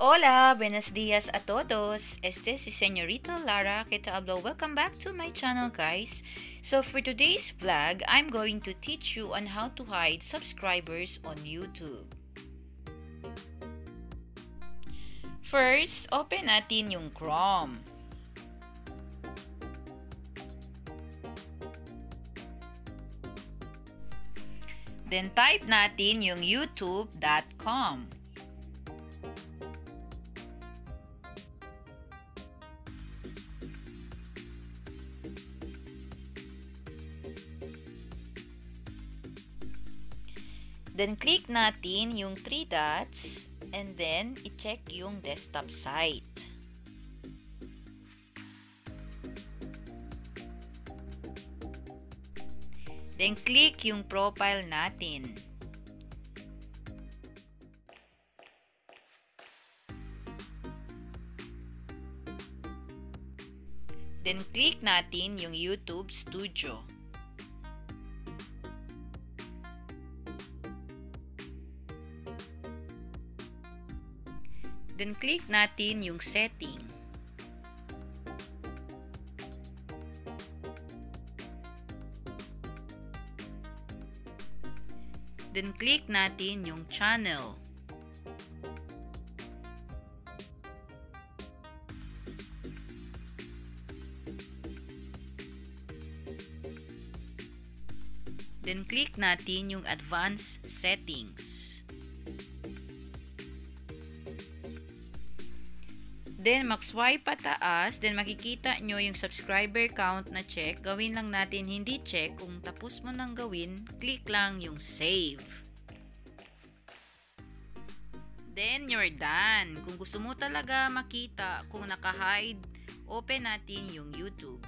Hola, buenos días a todos. Este es Señorita Lara que te hablo. Welcome back to my channel, guys. So for today's vlog, I'm going to teach you on how to hide subscribers on YouTube. First, open natin yung Chrome. Then type natin yung youtube.com. Then, click natin yung three dots and then, i-check yung desktop site. Then, click yung profile natin. Then, click natin yung YouTube Studio. Then, click natin yung setting. Then, click natin yung channel. Then, click natin yung advanced settings. Then, mag-swipe pataas. Then, makikita nyo yung subscriber count na check. Gawin lang natin hindi check. Kung tapos mo nang gawin, click lang yung save. Then, you're done. Kung gusto mo talaga makita kung naka-hide, open natin yung YouTube.